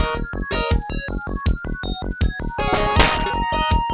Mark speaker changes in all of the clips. Speaker 1: Thank you.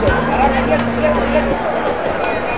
Speaker 2: lihat, Thank lihat.